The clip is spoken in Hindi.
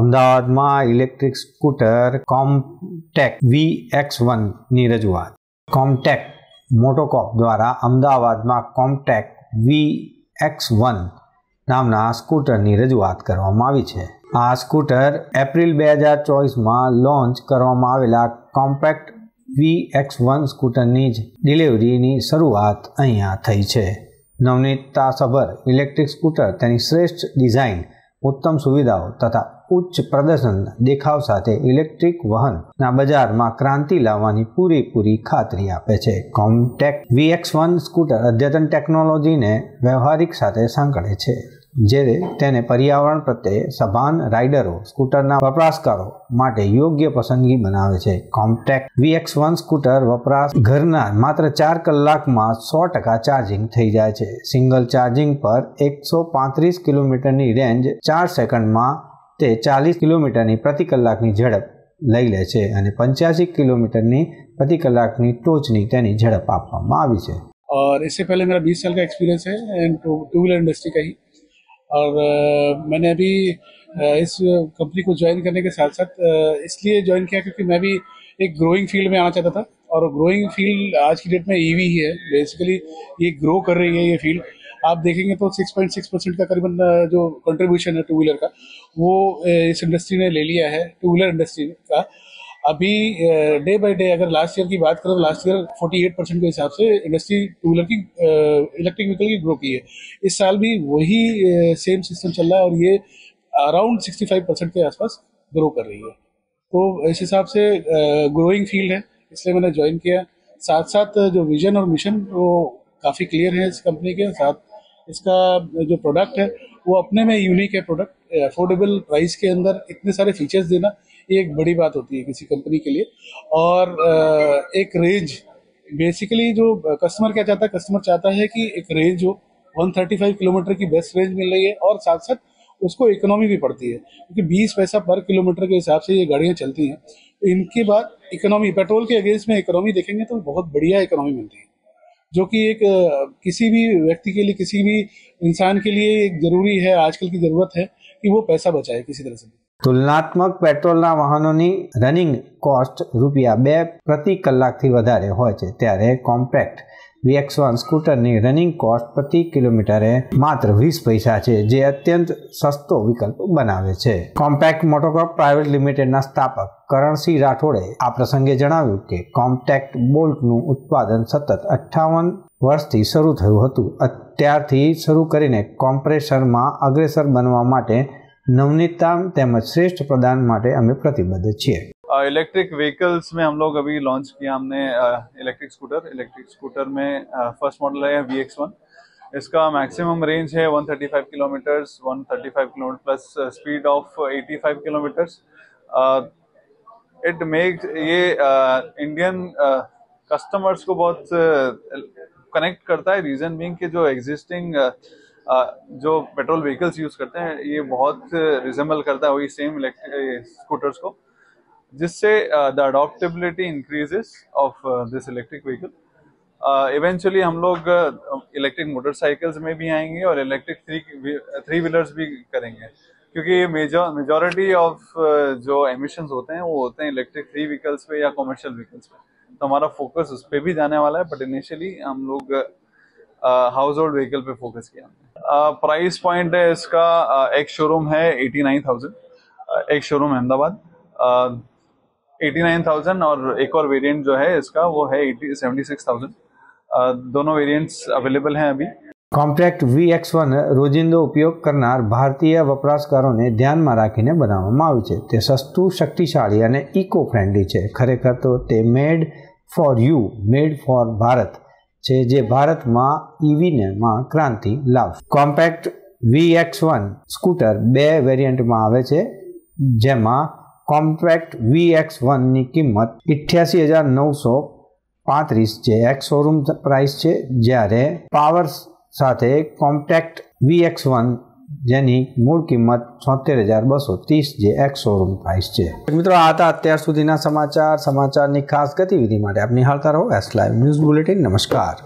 અમદાવાદમાં electric scooter Comtech V X વનની રજૂઆત. કોમટેક મોટોકોપ દ્વારા અમદાવાદમાં કોમટેક વી એક્સ વન નામના સ્કૂટરની રજૂઆત કરવામાં આવી છે. આ સ્કૂટર એપ્રિલ બે હજાર ચોવીસમાં લોન્ચ કરવામાં આવેલા કોમ્પેક્ટ વી એક્સ વન સ્કૂટરની જ ડિલિવરીની શરૂઆત અહીંયા થઈ છે. નવનીતતાસભર ઇલેક્ટ્રિક સ્કૂટર તેની શ્રેષ્ઠ ડિઝાઇન, ઉત્તમ સુવિધાઓ તથા ઉચ્ચ પ્રદર્શન દેખાવ સાથે ઇલેક્ટ્રિક વાહનના બજારમાં ક્રાંતિ લાવવાની પૂરેપૂરી ખાતરી આપે છે. કોમટેક વીએક્સ વન સ્કૂટર અદ્યતન ટેકનોલોજીને વ્યવહારિક સાથે સાંકળે છે જે તેને પર્યાવરણ પ્રત્યે સભાન રાઇડરો, સ્કૂટરના વપરાશકારો માટે યોગ્ય પસંદગી બનાવે છે. કોમ્પેક્ટ વીએક્સ વન સ્કૂટર વપરાશ ઘરના માત્ર ચાર કલાકમાં સો ટકા ચાર્જિંગ થઈ જાય છે. સિંગલ ચાર્જિંગ પર એકસો પાંત્રીસ કિલોમીટરની રેન્જ ચાર સેકન્ડમાં તે ચાલીસ કિલોમીટરની પ્રતિ કલાકની ઝડપ લઈ લે છે અને પંચ્યાસી કિલોમીટરની પ્રતિ કલાકની ટોચની તેની ઝડપ આપવામાં આવી છે और इससे पहले मेरा 20 साल का एक्सपीरियंस है एंड टू व्हीलर इंडस्ट्री का ही और आ, मैंने अभी आ, इस कंपनी को ज्वाइन करने के साथ साथ इसलिए ज्वाइन किया क्योंकि मैं भी एक ग्रोइंग फील्ड में आना चाहता था और ग्रोइंग फील्ड आज की डेट में ईवी ही है बेसिकली ये ग्रो कर रही है ये फील्ड आप देखेंगे तो 6.6 परसेंट का करीबन जो कंट्रीब्यूशन है टू व्हीलर का, वो इस इंडस्ट्री ने ले लिया है टू व्हीलर इंडस्ट्री का। अभी डे बाय डे अगर लास्ट ईयर की बात करें तो लास्ट ईयर 48 परसेंट के हिसाब से इंडस्ट्री टू व्हीलर की इलेक्ट्रिक व्हीकल की ग्रो की है। इस साल भी वही सेम सिस्टम चल रहा है और ये अराउंड 65 परसेंट के आसपास ग्रो कर रही है। तो इस हिसाब से ग्रोइंग फ़ील्ड है, इसलिए मैंने ज्वाइन किया। साथ साथ जो विजन और मिशन वो काफ़ी क्लियर है इस कंपनी के। साथ इसका जो प्रोडक्ट है, वो अपने में यूनिक है प्रोडक्ट अफोर्डेबल प्राइस के अंदर इतने सारे फीचर्स देना, ये एक बड़ी बात होती है किसी कंपनी के लिए। और एक रेंज बेसिकली जो कस्टमर क्या चाहता है कस्टमर चाहता है कि एक रेंज हो 135 किलोमीटर की बेस्ट रेंज मिल रही है और साथ साथ उसको इकोनॉमी भी पड़ती है। क्योंकि 20 पैसा पर किलोमीटर के हिसाब से ये गाड़ियाँ चलती हैं। इनके बाद इकोनॉमी पेट्रोल के अगेंस्ट में इकोनॉमी देखेंगे तो बहुत बढ़िया इकोनॉमी मिलती है। जो कि एक किसी भी व्यक्ति के लिए किसी भी इंसान के लिए एक जरूरी है आजकल की जरूरत है कि वो पैसा बचाए किसी तरह से તુલનાત્મક પેટ્રોલના વાહનોની રનિંગ કોસ્ટ રૂપિયા બે પ્રતિ કલાકથી વધારે હોય છે ત્યારે કોમ્પેક્ટ વીએક્સ વન સ્કૂટરની રનિંગ કોસ્ટ પ્રતિ કિલોમીટરે માત્ર વીસ પૈસા છે, જે અત્યંત સસ્તો વિકલ્પ બનાવે છે. કોમ્પેક્ટ મોટોક્રોપ પ્રાઇવેટ લિમિટેડના સ્થાપક કરણસિંહ રાઠોડે આ પ્રસંગે જણાવ્યું કે કોમ્પેક્ટ બોલ્ટનું ઉત્પાદન સતત અઠ્ઠાવન વર્ષથી શરૂ થયું હતું. અત્યારથી શરૂ કરીને કોમ્પ્રેસરમાં અગ્રેસર બનવા માટે નવનીતતા તેમજ શ્રેષ્ઠ પ્રદાન માટે અમે પ્રતિબદ્ધ છીએ. इलेक्ट्रिक व्हीकल्स में हम लोग अभी लॉन्च किया हमने इलेक्ट्रिक स्कूटर इलेक्ट्रिक स्कूटर में फ़र्स्ट मॉडल है वी एक्स वन इसका मैक्सिमम रेंज है 135 kilometers 135 kilometer plus speed of 85 kilometers it make ये इंडियन uh, कस्टमर्स uh, को बहुत कनेक्ट uh, करता है रीजन बीइंग कि जो एग्जिस्टिंग जो पेट्रोल व्हीकल्स यूज़ करते हैं ये बहुत रिजेंबल करता है वही सेम इलेक्ट्रिक स्कूटर्स को. जिससे the adoptability increases of this electric vehicle eventually हम लोग इलेक्ट्रिक मोटरसाइकिल्स में भी आएँगे और इलेक्ट्रिक थ्री थ्री व्हीलर्स भी करेंगे। क्योंकि मेजर मेजोरिटी ऑफ़ जो एमिशंस होते हैं वो होते हैं इलेक्ट्रिक थ्री व्हीकल्स पे या कॉमर्शियल व्हीकल्स पे। तो हमारा फोकस उस पर भी जाने वाला है बट इनिशियली हम लोग हाउस होल्ड व्हीकल पे फोकस किया हमने। प्राइस पॉइंट है इसका uh, एक शोरूम है एटी नाइन थाउज़ेंड एक showroom Ahmedabad. Eighty nine thousand और एक और वेरिएंट जो है इसका वो है एटी सेवेंटी सिक्स थाउजेंड दोनों वेरिएंट्स अवेलेबल हैं अभी કોમ્પેક્ટ વી એક્સ વન રોજિંદો ઉપયોગ કરનાર ભારતીય વપરાશકારોને ધ્યાનમાં રાખીને બનાવવામાં આવ્યું છે તે સસ્તું શક્તિશાળી અને ઇકો ફ્રેન્ડલી છે ખરેખર તો તે made for you made for Bharat છે જે ભારતમાં ઈવીમાં ક્રાંતિ લાવશે compact V X one scooter બે વેરિયન્ટમાં આવે છે જેમાં કોમ્પેક્ટ વી એક્સ વનની કિંમત ઇઠ્યાસી હજાર નવસો પાંત્રીસ જે એક્સ શોરૂમ પ્રાઇસ છે, જ્યારે પાવર સાથે કોમ્પેક્ટ વી એક્સ વન જેની મૂળ કિંમત છોતેર હજાર બસો ત્રીસ જે એક્સ શોરૂમ પ્રાઇસ છે. મિત્રો, આ હતા અત્યાર સુધીના સમાચાર. સમાચારની ખાસ ગતિવિધિ માટે આપની હાલતા રહો એસ લાઈવ ન્યૂઝ બુલેટિન નમસ્કાર.